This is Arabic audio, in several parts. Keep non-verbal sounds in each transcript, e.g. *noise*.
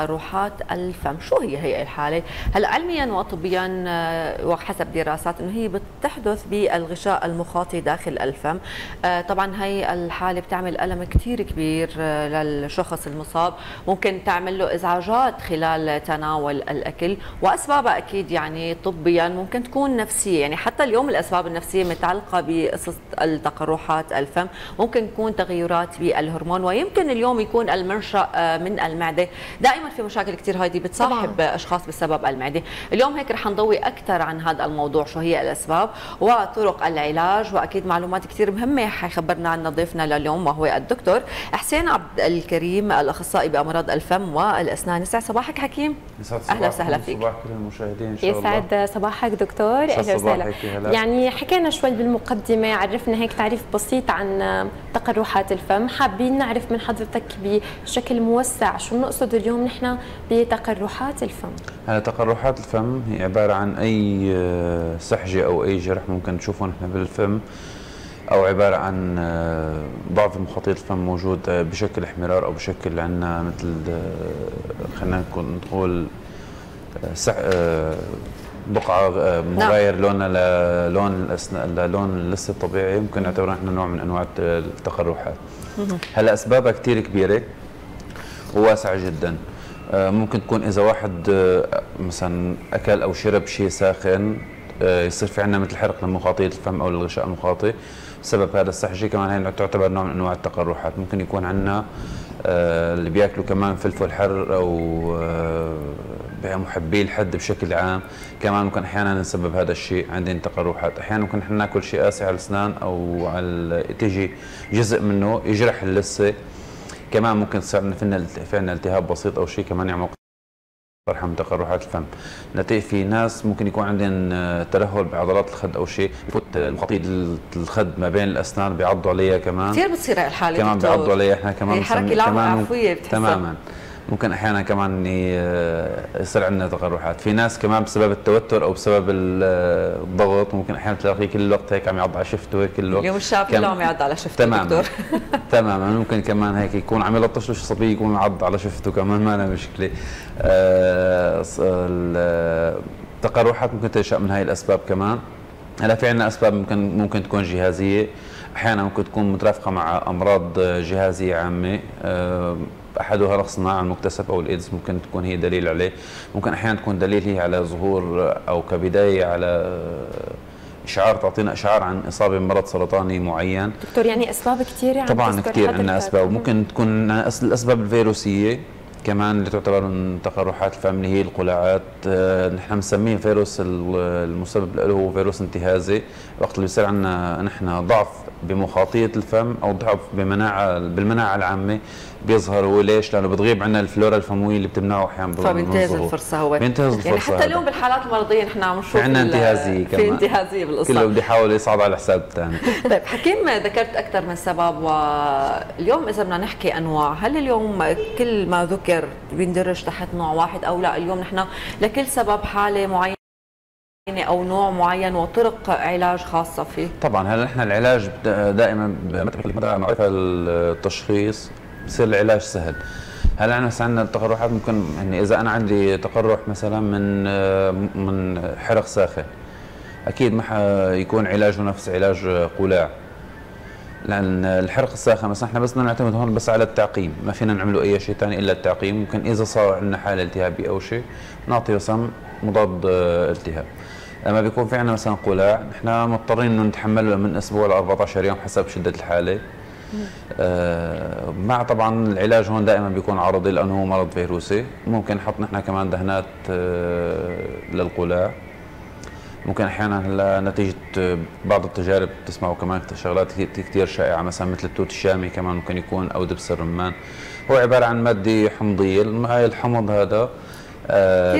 تقرحات الفم شو هي هي الحالة؟ هلا علميا وطبيا آه، وحسب دراسات إنه هي بتحدث بالغشاء المخاطي داخل الفم آه، طبعا هي الحالة بتعمل ألم كثير كبير آه، للشخص المصاب. ممكن تعمل له إزعاجات خلال تناول الأكل. وأسبابها أكيد يعني طبيا ممكن تكون نفسية. يعني حتى اليوم الأسباب النفسية متعلقة بقصص التقرحات الفم ممكن تكون تغيرات بالهرمون ويمكن اليوم يكون المنشأ من المعدة. دائما في مشاكل كثير هذه بتصاحب طبعا. أشخاص بسبب المعده اليوم هيك رح نضوي أكثر عن هذا الموضوع شو هي الأسباب وطرق العلاج وأكيد معلومات كثير مهمة حيخبرنا عنها ضيفنا لليوم وهو الدكتور حسين عبد الكريم الأخصائي بأمراض الفم والأسنان. يسعد صباحك حكيم. أهلا وسهلا فيك. صباح كل المشاهدين إن شاء الله. يسعد صباحك دكتور. أهلا وسهلا. يعني حكينا شوي بالمقدمة عرفنا هيك تعريف بسيط عن تقرحات الفم. حابين نعرف من حضرتك بشكل موسع شو نقصد اليوم نحن بتقرحات الفم. هلا تقرحات الفم هي عبارة عن أي سحجة أو أي جرح ممكن نشوفه نحن بالفم أو عبارة عن آه، ضعف مخاطيه الفم موجود آه، بشكل احمرار أو بشكل عندنا مثل آه، خلينا نقول بقعة مغاير نعم. لونها للون للون اللثه الطبيعي ممكن نعتبرها إحنا نوع من أنواع التقرحات. هلا أسبابها كثير كبيرة وواسعة جدا. ممكن تكون إذا واحد مثلا أكل أو شرب شيء ساخن يصير في عندنا مثل حرق لمخاطيه الفم أو للغشاء المخاطي. بسبب هذا السحجي كمان هي تعتبر نوع من أنواع التقرحات. ممكن يكون عندنا آه، اللي بياكلوا كمان فلفل حر أو آه، محبي الحد بشكل عام. كمان ممكن أحيانا نسبب هذا الشيء عندنا تقرحات. أحيانا ممكن إحنا ناكل شيء قاسي على الأسنان أو على تيجي جزء منه يجرح اللثة. كمان ممكن تصير في عندنا التهاب بسيط أو شيء كمان يعمل ترحم تقرحات الفم. نتيجة في ناس ممكن يكون عندهم آه، ترهل بعضلات الخد أو شيء يفوت المخاطيط الخد ما بين الأسنان بيعضوا عليها كمان. كثير بتصير الحاله كمان بيعضوا عليها إحنا كمان هي حركة كمان عفويه تماما. ممكن أحيانا كمان يصير عندنا تقرحات في ناس كمان بسبب التوتر أو بسبب الضغط ممكن أحيانا تلاقيه كل الوقت هيك عم يعض على شفته هيك كل الوقت اليوم الشاب كله عم يعض على شفته تماما. *laughs* تماما. ممكن كمان هيك يكون عم يلطش له صبي يكون يعض على شفته كمان ما أنا مشكلة. آه التقرحات ممكن تنشأ من هاي الأسباب كمان. هلا في عندنا أسباب ممكن ممكن تكون جهازية. أحيانا ممكن تكون مترافقة مع أمراض جهازية عامة. آه، أحدها رقص الصناعه المكتسب أو الإيدز ممكن تكون هي دليل عليه. ممكن أحيانا تكون دليل هي على ظهور أو كبداية على إشعار تعطينا إشعار عن إصابة بمرض سرطاني معين. دكتور يعني أسباب كثيره طبعا كثير عندنا أسباب. ممكن تكون الأسباب الفيروسية كمان اللي تعتبر من تقرحات الفم هي القلاعات آه، نحن مسميه فيروس المسبب له هو فيروس انتهازي. وقت اللي بيصير عندنا نحن ضعف بمخاطية الفم أو ضعف بمناعة بالمناعة العامة بيظهر. هو ليش؟ لأنه بتغيب عنا الفلورا الفموية اللي بتمنعه أحيانا فبينتهز الفرصة هو. بينتهز الفرصة يعني حتى اليوم بالحالات المرضية نحن عم نشوف في عندنا انتهازية كمان. في انتهازية بالقصة. كله بده يحاول يصعد على حساب الثاني. *laughs* طيب حكيم ذكرت أكثر من سبب واليوم إذا بدنا نحكي أنواع هل اليوم كل ما ذكر بيندرج تحت نوع واحد أو لا؟ اليوم نحن لكل سبب حالة معينة. أو نوع معين وطرق علاج خاصة فيه. طبعا هلا نحن العلاج دائما مدى معرفة التشخيص بصير العلاج سهل. هلا إحنا عندنا التقرحات ممكن يعني إذا أنا عندي تقرح مثلا من من حرق ساخن أكيد ما حيكون علاجه نفس علاج قلاع. لأن الحرق الساخن مثلا إحنا بس بدنا نعتمد هون بس على التعقيم ما فينا نعمله أي شيء ثاني إلا التعقيم. ممكن إذا صار عندنا حالة التهابيه أو شيء نعطي وسم مضاد التهاب. لما بيكون في عندنا مثلا قلاع نحن مضطرين إنه نتحمله من أسبوع ل 14 يوم حسب شدة الحالة. آه مع طبعا العلاج هون دائما بيكون عرضي لأنه هو مرض فيروسي. ممكن نحط نحن كمان دهنات آه للقلاع. ممكن أحيانا هلا نتيجة بعض التجارب تسمعوا كمان شغلات كثير شائعة مثلا مثل التوت الشامي كمان ممكن يكون أو دبس الرمان. هو عبارة عن ماده حمضية. هاي الحمض هذا آه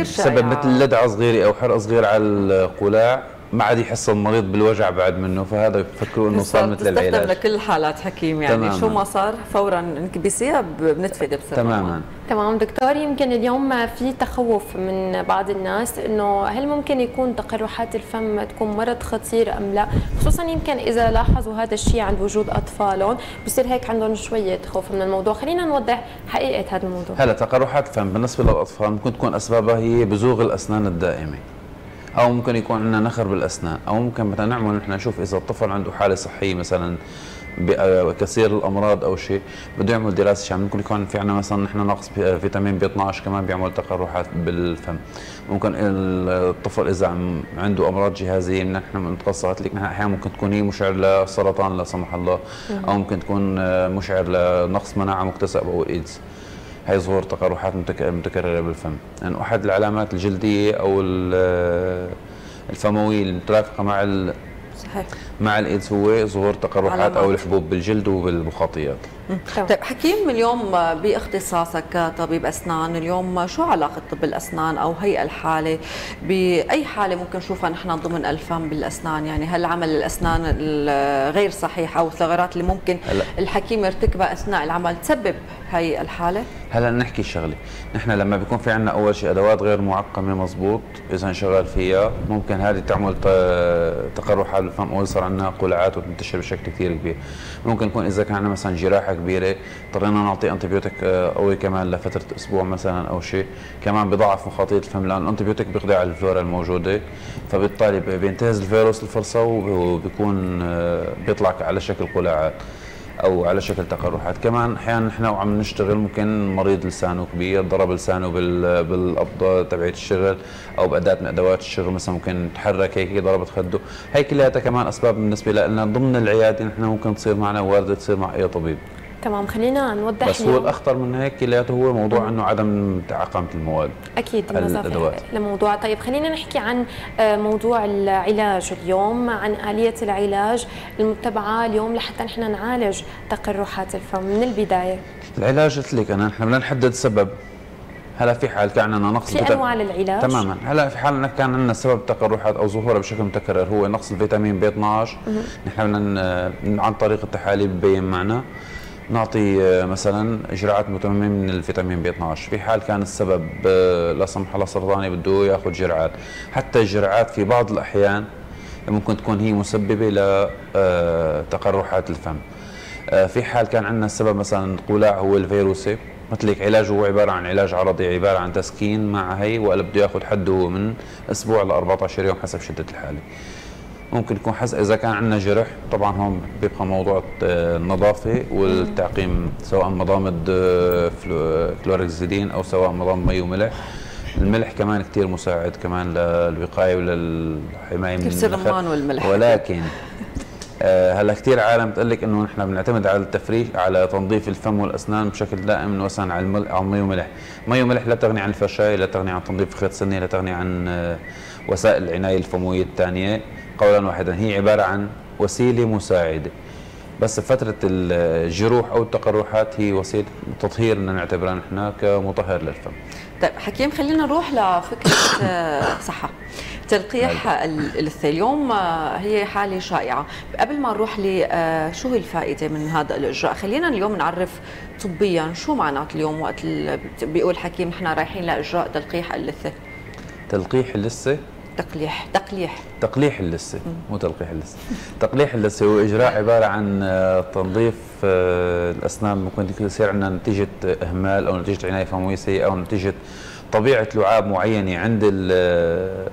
بسبب مثل لدعه صغيرة أو حرق صغير على القلاع. ما عاد يحس المريض بالوجع بعد منه فهذا بفكروا إنه صار مثل العلاج. لكل الحالات حكيم يعني تماما. شو ما صار فورا بيصير بنتفادى بسرعة تماما. تمام دكتور يمكن اليوم في تخوف من بعض الناس إنه هل ممكن يكون تقرحات الفم تكون مرض خطير أم لا؟ خصوصا يمكن إذا لاحظوا هذا الشيء عند وجود أطفالهم بصير هيك عندهم شوية خوف من الموضوع. خلينا نوضح حقيقة هذا الموضوع. هلا تقرحات الفم بالنسبة للأطفال ممكن تكون أسبابها هي بزوغ الأسنان الدائمة. أو ممكن يكون عندنا نخر بالأسنان أو ممكن مثلا نعمل نحن نشوف إذا الطفل عنده حالة صحية مثلا كثير الأمراض أو شيء بده يعمل دراسة شاملة. ممكن يكون في عندنا مثلا نحن نقص فيتامين بي 12 كمان بيعمل تقرحات بالفم. ممكن الطفل إذا عنده أمراض جهازية نحن متخصصات لك نحن أحيانا ممكن تكون هي مشعر لسرطان لا سمح الله أو ممكن تكون مؤشر لنقص مناعة مكتسب أو الايدز هي ظهور تقرحات متكررة بالفم. يعني أحد العلامات الجلدية أو الفمويه المترافقه مع صحيح. مع الايدز هو ظهور تقرحات أو الحبوب بالجلد وبالمخاطيات. طيب حكيم اليوم باختصاصك كطبيب أسنان اليوم شو علاقة طب الأسنان أو هي الحالة؟ بأي حالة ممكن نشوفها نحن ضمن الفم بالأسنان؟ يعني هل عمل الأسنان الغير صحيح أو الثغرات اللي ممكن. الحكيم يرتكبها أثناء العمل تسبب هي الحالة؟ هلا نحكي شغلة. نحن لما بيكون في عندنا أول شيء أدوات غير معقمة مزبوط إذا اشتغل فيها ممكن هذه تعمل تقرحات بالفم أو يصير عندنا قلاعات وتنتشر بشكل كثير كبير. ممكن يكون إذا كان عندنا مثلا جراحة كبيرة. اضطرينا نعطي antibiotic آه، قوي كمان لفترة أسبوع مثلا أو شيء. كمان بضعف مخاطيه الفم لأن ال antibiotic بيقضي على الفلورا الموجودة. فبالتالي بينتهز الفيروس الفرصة وبيكون آه، بيطلع على شكل قلاعات أو على شكل تقرحات. كمان أحيانا نحن وعم نشتغل ممكن مريض لسانه كبير ضرب لسانه بالقبضة تبعت الشغل أو بأداة من أدوات الشغل مثلا ممكن تحرك هيك ضربت خده. هي كلها كمان أسباب بالنسبة لنا. ضمن العيادة نحن ممكن تصير معنا وارده تصير مع أي طبيب. تمام خلينا نوضح بس هو الأخطر من هيك كلياته هو موضوع إنه عدم تعقمه المواد. أكيد النظافه لموضوع طيب خلينا نحكي عن آه، موضوع العلاج اليوم عن آلية العلاج المتبعة اليوم لحتى نحن نعالج تقرحات الفم من البداية. العلاج قلت لك أنا نحن بدنا نحدد سبب. هلا في حال كان عندنا نقص في أنواع للعلاج؟ تماما. هلا في حال كان عندنا سبب تقرحات أو ظهورها بشكل متكرر هو نقص الفيتامين بي 12 نحن بدنا عن طريق التحاليل ببين معنا نعطي آه، مثلا إجراءات متممة من الفيتامين بي 12 في حال كان السبب آه، لا سمح الله سرطاني بده ياخذ جرعات. حتى الجرعات في بعض الأحيان ممكن تكون هي مسببة لتقرحات آه، الفم. في حال كان عندنا السبب مثلا قلاع هو الفيروسي. مثل هيك علاجه هو عبارة عن علاج عرضي عبارة عن تسكين مع هي ولا بده ياخذ حده من أسبوع ل 14 يوم حسب شدة الحالة. ممكن يكون حسب إذا كان عندنا جرح طبعا هون بيبقى موضوع النظافه والتعقيم سواء مضامد آه، كلوركسيدين أو سواء مضامض مي وملح. الملح كمان كثير مساعد كمان للوقاية وللحماية من الرمان والملح. ولكن آه هلأ كثير عالم بتقول لك إنه نحن بنعتمد على التفريش على تنظيف الفم والأسنان بشكل دائم مثلا على المل... على المي وملح، مي وملح لا تغني عن الفرشايه، لا تغني عن تنظيف خيط سني، لا تغني عن آه وسائل العناية الفموية الثانية، قولا واحدا. هي عبارة عن وسيلة مساعدة. بس فترة الجروح أو التقرحات هي وسيلة تطهير بدنا نعتبرها نحن كمطهر للفم. طيب حكيم خلينا نروح لفكرة آه، صحة. تلقيح اللثة اليوم آه، هي حالة شائعة. قبل ما نروح ل آه، شو هي الفائدة من هذا الإجراء؟ خلينا اليوم نعرف طبيا شو معنات اليوم وقت بيقول حكيم نحن رايحين لإجراء تلقيح اللثة. تلقيح اللثة تقليح تقليح. تقليح اللثة مو تلقيح اللثة. تقليح اللثة هو إجراء عبارة عن آه، تنظيف آه، الأسنان. ممكن يصير عندنا نتيجة إهمال أو نتيجة عناية فمويه سيئه أو نتيجة طبيعة لعاب معينة عند آه،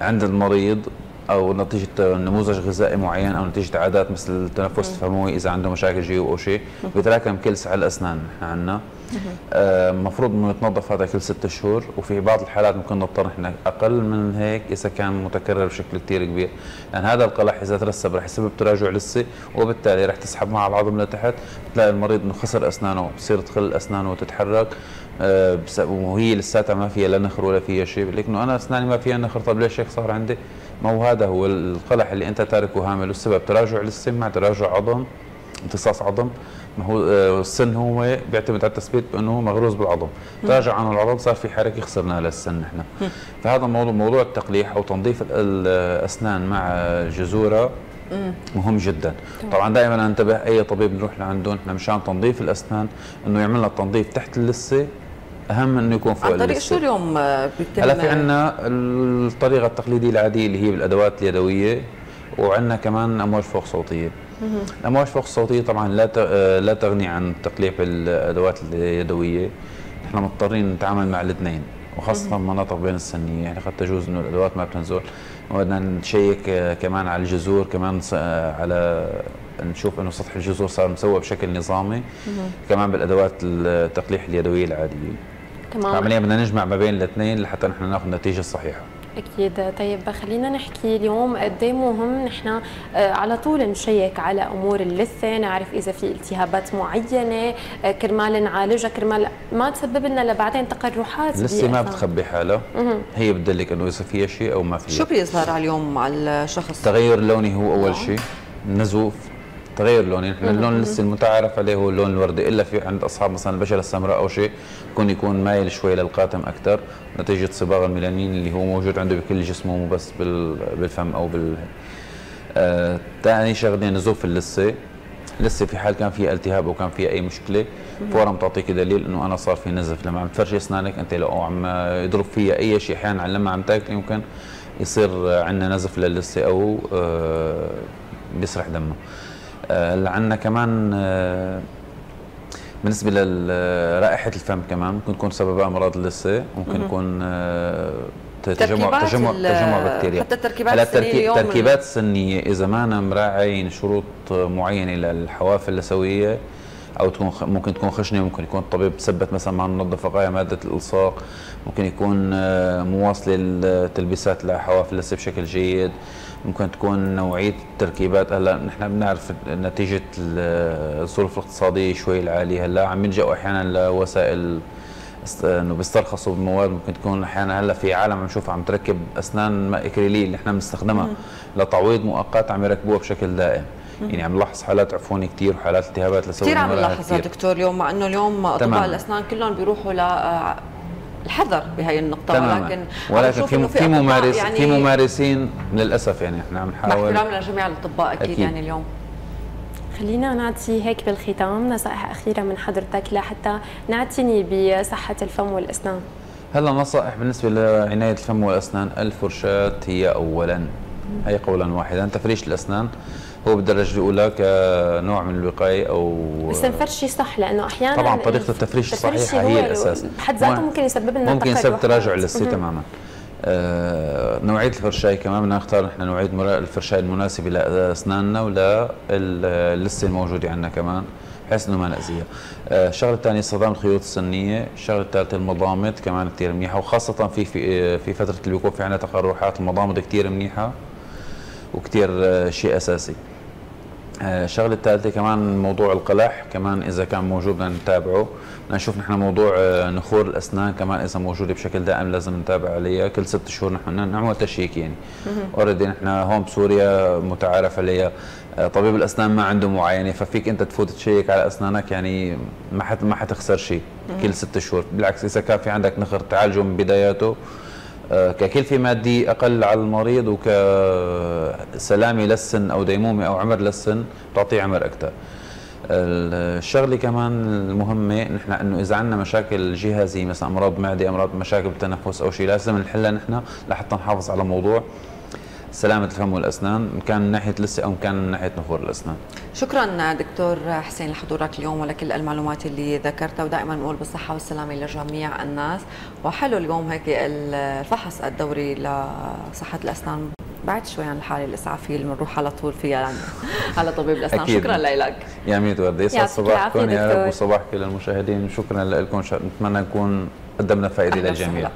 عند المريض أو نتيجة نموذج غذائي معين أو نتيجة عادات مثل التنفس الفموي إذا عنده مشاكل جيوب أو شيء. بيتراكم كلس على الأسنان نحن عندنا. المفروض إنه يتنظف هذا كل ست شهور وفي بعض الحالات ممكن نضطر إحنا أقل من هيك إذا كان متكرر بشكل كثير كبير. لأن يعني هذا القلح إذا ترسب رح يسبب تراجع لسه وبالتالي رح تسحب مع العظم لتحت بتلاقي المريض إنه خسر أسنانه بصير تخل أسنانه وتتحرك. أه وهي لساتها ما فيها لا نخر ولا فيها شيء. بقول لك انه أنا أسناني ما فيها نخر. طيب ليش هيك صار عندي؟ ما هو هذا هو القلح اللي أنت تاركه هامل. والسبب تراجع للسم مع تراجع عظم امتصاص عظم ما هو آه، السن هو بيعتمد على التثبيت بأنه مغروز بالعظم. تراجع عنه العظم صار في حركة خسرناها للسن نحن فهذا موضوع موضوع التقليح أو تنظيف الاسنان مع جذورها مهم جدا. طبعا دائما انتبه أي طبيب نروح لعنده نحن مشان تنظيف الأسنان إنه يعمل لنا التنظيف تحت اللثة أهم إنه يكون فوق عن طريق شو اليوم بيتم هلا في عندنا الطريقة التقليدية العادية اللي هي بالأدوات اليدوية وعندنا كمان أمواج فوق صوتية. الامواج فوق الصوتية طبعا لا آه، لا تغني عن التقليح بالادوات اليدوية. نحن مضطرين نتعامل مع الاثنين وخاصة المناطق بين السنية. يعني قد تجوز إنه الأدوات ما بتنزل بدنا نشيك آه، كمان على الجذور كمان آه، على نشوف إنه سطح الجذور صار مسوى بشكل نظامي كمان بالأدوات التقليح اليدوية العادية. تمام. عمليا بدنا نجمع ما بين الاثنين لحتى نحن ناخذ النتيجه الصحيحه أكيد. طيب خلينا نحكي اليوم قد إيه مهم نحن آه، على طول نشيك على أمور اللثة نعرف إذا في التهابات معينة آه، كرمال نعالجها كرمال ما تسبب لنا لبعدين تقرحات اللثة ما بتخبي حالها. هي بتدلك إنه إذا فيها شيء أو ما فيها. شو بيظهر اليوم مع الشخص؟ تغير لوني هو أول شيء. نزوف. تغير لوني نحن اللون لسه المتعارف عليه هو اللون الوردي. إلا في عند أصحاب مثلا البشرة السمراء أو شيء يكون يكون مايل شوي للقاتم أكثر نتيجة صباغ الميلانين اللي هو موجود عنده بكل جسمه مو بس بالفم أو بال ثاني آه شغلة نزوف اللثة. لسه في حال كان في التهاب أو كان في أي مشكلة فورا بتعطيك دليل إنه أنا صار في نزف. لما عم تفرشي أسنانك أنت لو عم يضرب فيها أي شيء أحيانا لما عم تاكل يمكن يصير عندنا نزف للثة أو آه بيسرح دمه. اللي عندنا كمان آه، بالنسبة لرائحة الفم كمان ممكن تكون سببها أمراض اللثة ممكن يكون آه، تجمع تجمع تجمع بكتيريا. حتى التركيبات السنية التركيبات السنية إذا ما أنا مراعين شروط معينة للحوافل اللثوية أو تكون ممكن تكون خشنة ممكن يكون الطبيب ثبت مثلا مع منظف وقايه مادة الإلصاق ممكن يكون آه، موصله التلبيسات لحوافل اللثة بشكل جيد. ممكن تكون نوعية التركيبات هلا نحن بنعرف نتيجة الظروف الاقتصادية شوي العالية. هلا عم يلجأوا أحيانا لوسائل إنه بيسترخصوا بالمواد ممكن تكون أحيانا هلا في عالم عم نشوفها عم تركب أسنان اكريليه اللي إحنا بنستخدمها لتعويض مؤقت عم يركبوها بشكل دائم. يعني عم نلاحظ حالات عفوني كثير وحالات التهابات لسوي كثير عم نلاحظها دكتور اليوم مع إنه اليوم اطباء الأسنان كلهم بيروحوا ل الحذر بهي النقطة تماما. ولكن ولكن في في ممارس يعني في ممارسين للأسف يعني إحنا عم نحاول. مع لجميع الأطباء أكيد, أكيد. يعني اليوم. خلينا نعطي هيك بالختام نصائح أخيرة من حضرتك لحتى نعتني بصحة الفم والأسنان. هلا نصائح بالنسبة لعناية الفم والأسنان. الفرشاة هي اولا. هي قولا واحدا. تفريش الأسنان. هو بالدرجه الأولى كنوع من الوقاية أو بس نفرشي صح لأنه أحيانا طبعا طريقة التفريش الصحيحه هي الأساس. بحد ذاته ممكن يسبب لنا ممكن يسبب تراجع للسي تماما. آه نوعية الفرشاي كمان بدنا نختار نحن نوعية الفرشاي المناسبه لاسناننا وللسه الموجودة عندنا كمان بحيث إنه ما نأذيها. آه الشغلة الثانية استخدام الخيوط السنية، الشغلة الثالثة المضامض كمان كثير منيحة وخاصة في في في فترة بيكون في عندنا تقرحات المضامض كثير منيحة. وكثير آه شيء أساسي. الشغلة آه، الثالثه كمان موضوع القلح كمان إذا كان موجود بدنا نتابعه. بدنا نشوف نحن موضوع آه، نخور الأسنان كمان إذا موجودة بشكل دائم لازم نتابع عليها. كل ست شهور نحن نعمل check يعني. already نحن هون بسوريا متعارف عليها. طبيب الأسنان ما عنده معاينة ففيك أنت تفوت تشيك على أسنانك يعني ما حت ما حتخسر شيء كل ست شهور. بالعكس إذا كان في عندك نخر تعالجه من بداياته. ككلفة مادية أقل على المريض وكسلامة للسن أو ديمومة أو عمر للسن تعطيه عمر أكثر الشغلة كمان المهمة نحن إنه إذا عندنا مشاكل جهازيه مثلا أمراض معدة أمراض مشاكل بالتنفس أو شيء لازم نحلها نحن لحتى نحافظ على موضوع سلامة الفم والأسنان إن كان من ناحية لسه أو إن كان من ناحية نخور الأسنان. شكرا دكتور حسين لحضورك اليوم ولكل المعلومات اللي ذكرتها ودائما نقول بالصحة والسلامة لجميع الناس. وحلو اليوم هيك الفحص الدوري لصحة الأسنان. بعد شوي عن الحالة الإسعافية اللي بنروح على طول فيها يعني *laughs* على طبيب الأسنان. أكيد. شكرا لك. يا ميت وردي يسعد صباحكم يا رب وصباح كل المشاهدين شكرا لكم. نتمنى نكون قدمنا فائدة للجميع.